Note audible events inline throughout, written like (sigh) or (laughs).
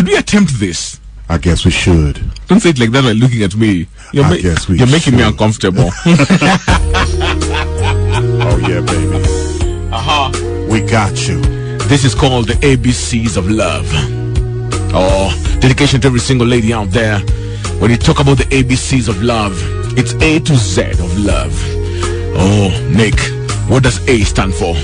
Should we attempt this? I guess we should. Don't say it like that while looking at me. You're, I guess we you're making me uncomfortable. (laughs) Oh yeah, baby. uh-huh. We got you. This is called the ABCs of love. Oh, dedication to every single lady out there. When you talk about the ABCs of love, it's A to Z of love. Oh, Nick, what does A stand for?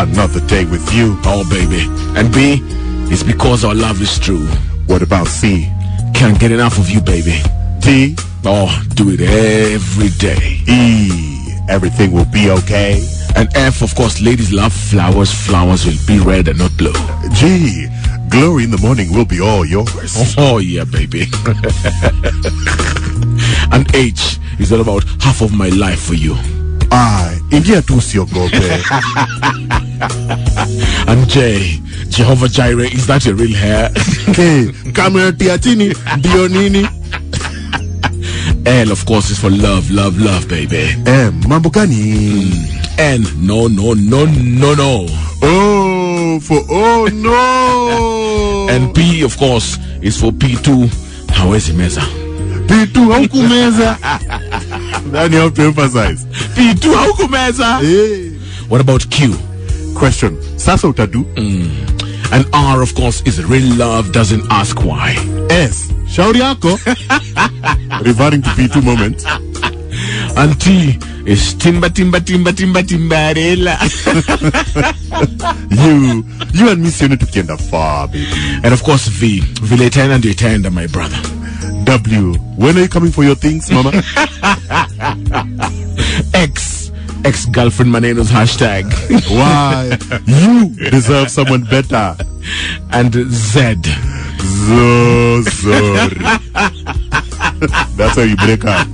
Another day with you. Oh, baby. And B is because our love is true. What about C? Can't get enough of you, baby. D? Oh, do it every day. E? Everything will be okay. And F, of course, ladies love flowers. Flowers will be red and not blue. G? Glory in the morning will be all yours. (laughs) Oh, yeah, baby. (laughs) and H is all about half of my life for you. I? Ingia tu usiogope. (laughs) And J, Jehovah Jireh, is that your real hair? (laughs) hey camera tiatini dionini? (laughs) L, of course, is for love, love, love, baby. M? Mambo gani? N, no, no, no, no, no. Oh, for oh no. (laughs) And P, of course, is for P2. Hawezi meza. P2 haukumeza. Then you have to emphasize. P2 haukumeza. Hey. What about Q? Question. Sasa utadu. And R, of course, is real love doesn't ask why. S. Shauri yako. (laughs) Referring to P2 moment. And T is timba, timba, timba, timba, timbarella. (laughs) You, you and me sione tukienda far, baby. and of course, V, vile itaenda ndio itaenda, my brother. W. When are you coming for your things, mama? (laughs) X, ex-girlfriend maneno's hashtag. Why? You deserve someone better. and Z, So sorry. (laughs) That's how you break up.